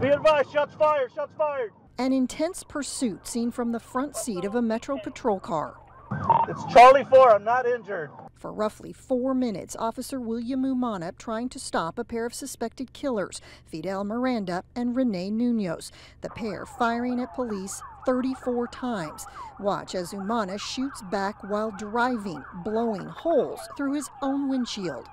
Be advised, shots fired, shots fired. An intense pursuit seen from the front seat of a Metro Patrol car. It's Charlie 4, I'm not injured. For roughly four minutes, Officer William Umana trying to stop a pair of suspected killers, Fidel Miranda and Rene Nunez. The pair firing at police 34 times. Watch as Umana shoots back while driving, blowing holes through his own windshield.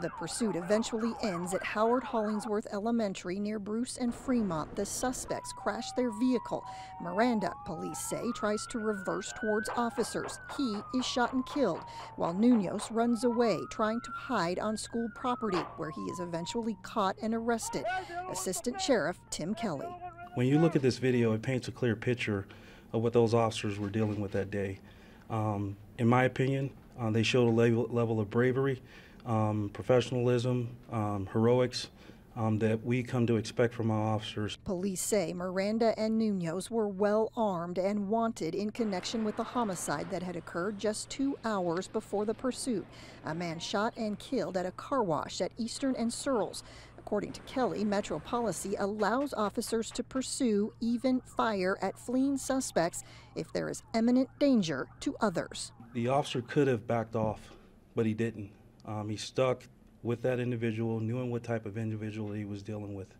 The pursuit eventually ends at Howard Hollingsworth Elementary near Bruce and Fremont. The suspects crash their vehicle. Miranda, police say, tries to reverse towards officers. He is shot and killed, while Nunez runs away, trying to hide on school property, where he is eventually caught and arrested. Assistant Sheriff Tim Kelly. When you look at this video, it paints a clear picture of what those officers were dealing with that day. Um, in my opinion, uh, they showed a level, level of bravery um, professionalism, um, heroics um, that we come to expect from our officers. Police say Miranda and Nunez were well armed and wanted in connection with the homicide that had occurred just two hours before the pursuit. A man shot and killed at a car wash at Eastern and Searles. According to Kelly, Metro policy allows officers to pursue, even fire at fleeing suspects if there is imminent danger to others. The officer could have backed off, but he didn't. Um, he stuck with that individual, knowing what type of individual he was dealing with.